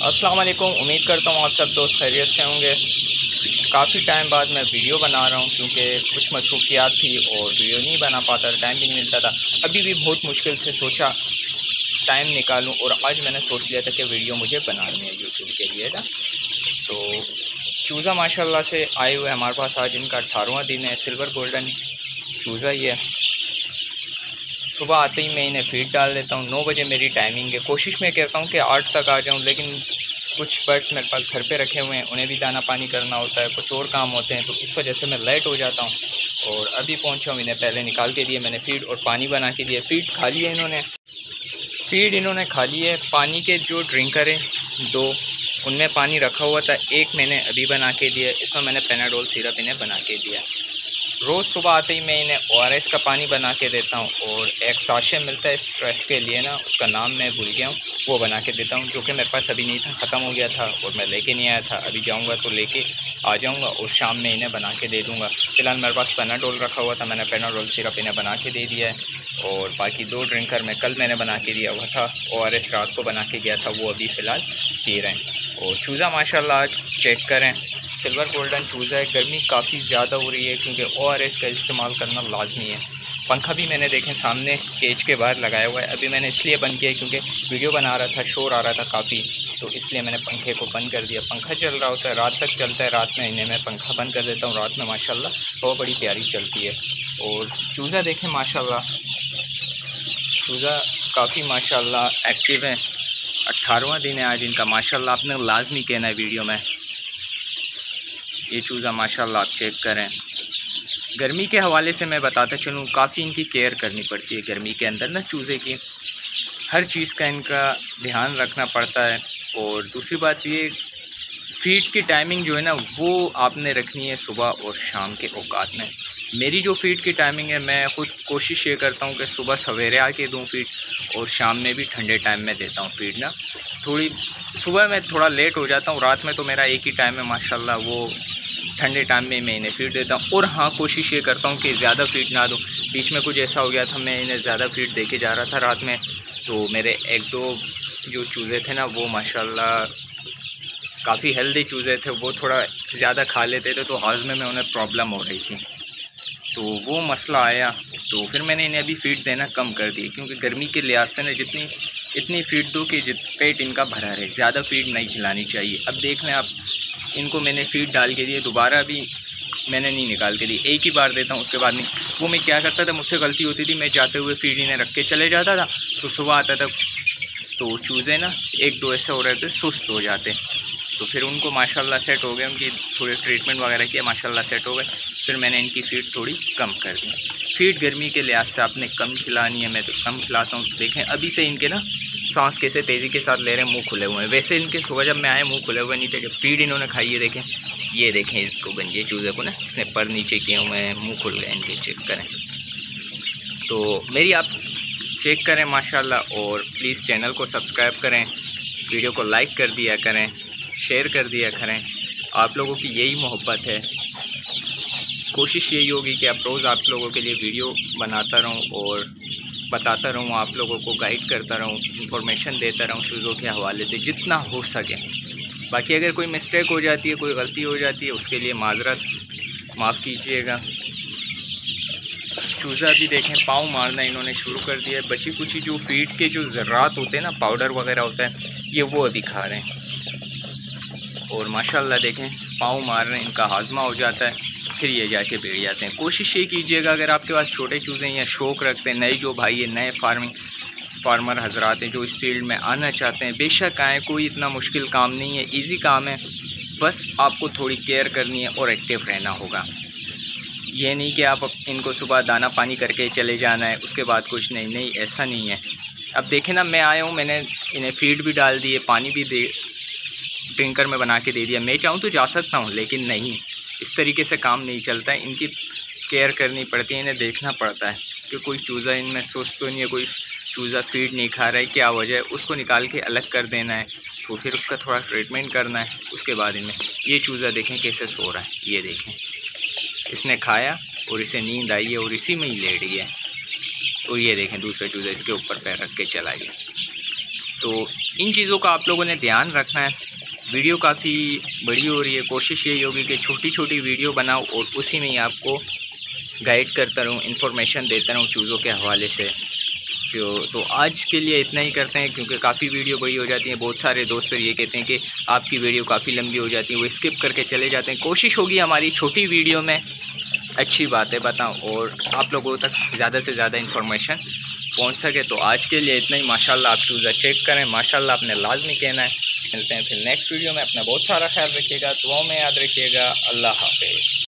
अस्सलाम वालेकुम उम्मीद करता हूँ आप सब दोस्त खैरियत से होंगे। काफ़ी टाइम बाद मैं वीडियो बना रहा हूँ, क्योंकि कुछ मसरूफियात थी और वीडियो नहीं बना पाता टाइम भी नहीं मिलता था। अभी भी बहुत मुश्किल से सोचा टाइम निकालूं, और आज मैंने सोच लिया था कि वीडियो मुझे बनानी है यूट्यूब के लिए ना। तो चूज़ा माशाल्लाह से आए हुए हमारे पास आज, इनका अठारहवा दिन है, सिल्वर गोल्डन चूज़ा ही है। सुबह आते ही मैं इन्हें फ़ीड डाल देता हूँ। नौ बजे मेरी टाइमिंग है। कोशिश मैं करता हूँ कि आठ तक आ जाऊँ, लेकिन कुछ बर्ड्स मेरे पास घर पे रखे हुए हैं। उन्हें भी दाना पानी करना होता है, कुछ और काम होते हैं तो इस वजह से मैं लेट हो जाता हूँ। और अभी पहुँचा हूँ, इन्हें पहले निकाल के दिए मैंने फ़ीड और पानी बना के दिए फ़ीड खा ली है इन्होंने। फ़ीड इन्होंने खा ली है। पानी के जो ड्रिंकर हैं, दो, उनमें पानी रखा हुआ था। एक मैंने अभी बना के दिया। इसमें मैंने पेनाडोल सिरप इन्हें बना के दिया। रोज़ सुबह आते ही मैं इन्हें ओआरएस का पानी बना के देता हूँ और एक साशे मिलता है स्ट्रेस के लिए ना, उसका नाम मैं भूल गया हूँ, वो बना के देता हूँ, जो कि मेरे पास अभी नहीं था, ख़त्म हो गया था और मैं लेके नहीं आया था। अभी जाऊँगा तो लेके आ जाऊँगा और शाम में इन्हें बना के दे दूँगा। फ़िलहाल मेरे पास पेनाडोल रखा हुआ था, मैंने पेनाडोल सिरप इन्हें बना के दे दिया है और बाकी दो ड्रिंकर मैं कल मैंने बना के दिया हुआ था ओआरएस रात को बना के गया था, वो अभी फ़िलहाल पी रहे हैं। और चूज़ा माशा चेक करें। सिल्वर गोल्डन चूज़ा है। गर्मी काफ़ी ज़्यादा हो रही है क्योंकि ओआरएस का इस्तेमाल करना लाजमी है। पंखा भी मैंने देखें सामने केज के बाहर लगाया हुआ है। अभी मैंने इसलिए बंद किया क्योंकि वीडियो बना रहा था शोर आ रहा था काफ़ी। तो इसलिए मैंने पंखे को बंद कर दिया। पंखा चल रहा होता है, रात तक चलता है, रात में इन्हें मैं पंखा बंद कर देता हूँ। रात में माशाल्लाह बहुत बड़ी प्यारी चलती है। और चूज़ा देखें, माशाल्लाह। चूज़ा काफ़ी माशाल्लाह एक्टिव है। अट्ठारहवा दिन है आज इनका। माशाल्लाह आपने लाजमी कहना है वीडियो में। ये चूज़ा माशाल्लाह आप चेक करें। गर्मी के हवाले से मैं बताता चलूँ, काफ़ी इनकी केयर करनी पड़ती है गर्मी के अंदर ना चूज़े की। हर चीज़ का इनका ध्यान रखना पड़ता है। और दूसरी बात ये फ़ीड की टाइमिंग जो है ना, वो आपने रखनी है सुबह और शाम के औकात में। मेरी जो फ़ीड की टाइमिंग है, मैं ख़ुद कोशिश ये करता हूँ कि सुबह सवेरे आके दूँ फ़ीड और शाम में भी ठंडे टाइम में देता हूँ फ़ीड ना। थोड़ी, सुबह में थोड़ा लेट हो जाता हूँ, रात में तो मेरा एक ही टाइम है, माशाल्लाह वो ठंडे टाइम में मैं इन्हें फ़ीड देता हूँ। और हाँ कोशिश ये करता हूँ कि ज़्यादा फ़ीड ना दूँ। बीच में कुछ ऐसा हो गया था, मैं इन्हें ज़्यादा फ़ीड दे के जा रहा था रात में। तो मेरे एक दो जो चूज़े थे ना, वो माशाल्लाह काफ़ी हेल्दी चूज़े थे। वो थोड़ा ज़्यादा खा लेते थे तो हाजमे में उन्हें प्रॉब्लम हो रही थी। तो वो मसला आया तो फिर मैंने इन्हें अभी फ़ीड देना कम कर दी क्योंकि गर्मी के लिहाज से ना जितनी, इतनी फ़ीड दो कि जित, पेट इनका भरा रहे। ज़्यादा फ़ीड नहीं खिलानी चाहिए। अब देख लें आप इनको मैंने फ़ीड डाल के दिए, दोबारा भी मैंने नहीं निकाल के दी एक ही बार देता हूँ, उसके बाद नहीं। वो मैं क्या करता था, मुझसे गलती होती थी, मैं जाते हुए फ़ीड इन्हें रख के चले जाता था। तो सुबह आता था तो चूज़े ना, एक दो ऐसे हो रहे थे, सुस्त हो जाते। तो फिर उनको माशाल्लाह सेट हो गए, उनकी थोड़ी ट्रीटमेंट वगैरह किया, माशाल्लाह सेट हो गए। फिर मैंने इनकी फ़ीड थोड़ी कम कर दी। फ़ीड गर्मी के लिहाज से आपने कम खिलानी है, मैं तो कम खिलाता हूँ। देखें, अभी से इनके ना सांस कैसे तेज़ी के साथ ले रहे हैं, मुँह खुले हुए हैं। वैसे इनके सुबह जब मैं आए मुँह खुले हुए नहीं थे जब फ़ीड इन्होंने खाई है, देखें। ये देखें इसको गंजे चूज़े को ना, इसने पर नीचे किए हुए हैं, मुँह खुल गए इनके चेक करें। तो मेरी आप चेक करें, माशाल्लाह, और प्लीज़ चैनल को सब्सक्राइब करें, वीडियो को लाइक कर दिया करें, शेयर कर दिया करें। आप लोगों की यही मोहब्बत है। कोशिश यही होगी कि आप रोज़ आप लोगों के लिए वीडियो बनाता रहूँ और बताता रहूँ, आप लोगों को गाइड करता रहूँ इंफॉर्मेशन देता रहूँ चीज़ों के हवाले से, जितना हो सके। बाकी अगर कोई मिस्टेक हो जाती है, कोई गलती हो जाती है, उसके लिए माजरत माफ़ कीजिएगा। चूज़ा भी देखें, पाँव मारना इन्होंने शुरू कर दिया है। बची कुची जो फ़ीड के जो ज़रात होते हैं ना पाउडर वगैरह होता है, ये वो दिखा रहे हैं। और माशाल्लाह देखें, पाँव मार रहे हैं इनका हाजमा हो जाता है। फिर ये जाके बैठ जाते हैं। कोशिश ये कीजिएगा, अगर आपके पास छोटे चूज़े या शौक़ रखते हैं, नए जो भाई है, नए फ़ार्मिंग, फार्मर हजरात हैं, जो इस फ़ील्ड में आना चाहते हैं, बेशक आएँ, कोई इतना मुश्किल काम नहीं है ईजी काम है, बस आपको थोड़ी केयर करनी है और एक्टिव रहना होगा। ये नहीं कि आप इनको सुबह दाना पानी करके चले जाना है, उसके बाद कुछ नहीं नहीं, ऐसा नहीं है। अब देखें ना, मैं आया हूँ, मैंने इन्हें फ़ीड भी डाल दी है पानी भी दे ड्रिंकर में बना के दे दिया। मैं चाहूँ तो जा सकता हूँ, लेकिन नहीं। इस तरीके से काम नहीं चलता है। इनकी केयर करनी पड़ती है, इन्हें देखना पड़ता है कि कोई चूज़ा इनमें सुस्त तो नहीं है, कोई चूज़ा फ़ीड नहीं खा रहा है, क्या वजह है? उसको निकाल के अलग कर देना है तो फिर उसका थोड़ा ट्रीटमेंट करना है, उसके बाद इनमें ये चूज़ा देखें कैसे सो रहा है, ये देखें। इसने खाया और इसे नींद आई है और इसी में ही लेट गया और ये देखें दूसरा चूज़ा इसके ऊपर पैर रख के चला गया। तो इन चीज़ों का आप लोगों ने ध्यान रखना है। वीडियो काफ़ी बड़ी हो रही है। कोशिश यही होगी कि छोटी छोटी वीडियो बनाओ और उसी में ही आपको गाइड करता रहूँ इन्फॉर्मेशन देता रहूँ चूज़ों के हवाले से। जो तो आज के लिए इतना ही करते हैं, क्योंकि काफ़ी वीडियो बड़ी हो जाती है। बहुत सारे दोस्त फिर ये कहते हैं कि आपकी वीडियो काफ़ी लंबी हो जाती है, वो स्किप करके चले जाते हैं। कोशिश होगी हमारी छोटी वीडियो में अच्छी बातें बताऊँ और आप लोगों तक ज़्यादा से ज़्यादा इन्फॉर्मेशन पहुँच सके। तो आज के लिए इतना ही। माशाल्लाह, आप चूज़ा चेक करें। माशाल्लाह, आपने लाजमी कहना है। मिलते हैं फिर नेक्स्ट वीडियो में। अपना बहुत सारा ख्याल रखिएगा, दुआओं में याद रखिएगा। अल्लाह हाफिज़।